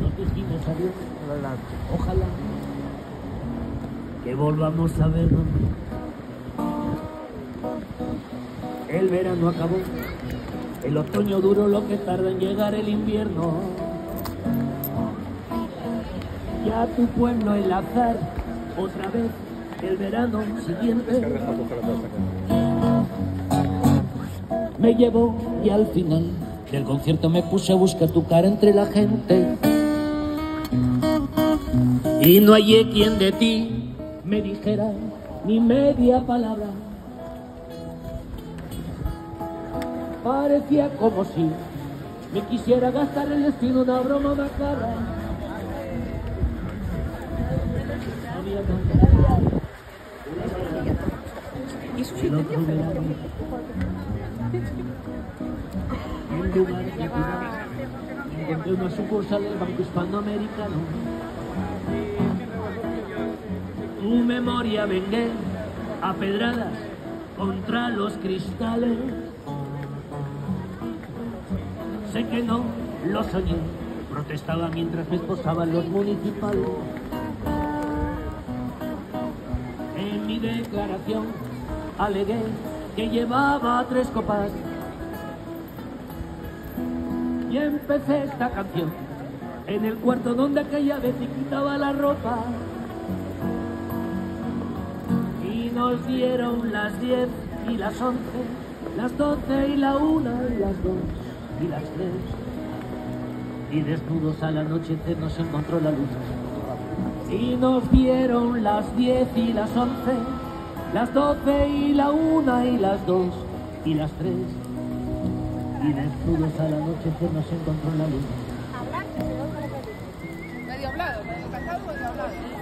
nos dijimos adiós. Ojalá que volvamos a vernos. El verano acabó, el otoño duró lo que tarda en llegar el invierno. Ya tu pueblo el azar, otra vez el verano siguiente. Me llevó y al final del concierto me puse a buscar tu cara entre la gente. Y no hallé quien de ti me dijera ni media palabra. Parecía como si me quisiera gastar el destino una broma. El otro verano, lugar de encontré una sucursal del Banco Hispanoamericano. Tu memoria vengué a pedradas contra los cristales. Sé que no lo soñé, protestaba mientras me esposaban los municipales. En mi declaración alegué que llevaba tres copas y empecé esta canción. En el cuarto donde aquella vez quitaba la ropa. Y nos dieron las diez y las once, las doce y la una y las dos y las tres. Y desnudos al anochecer nos encontró la luz. Y nos dieron las diez y las once, las doce y la una y las dos y las tres y desnudos al anochecer nos encontró la luz Medio hablado, medio cantado, medio hablado.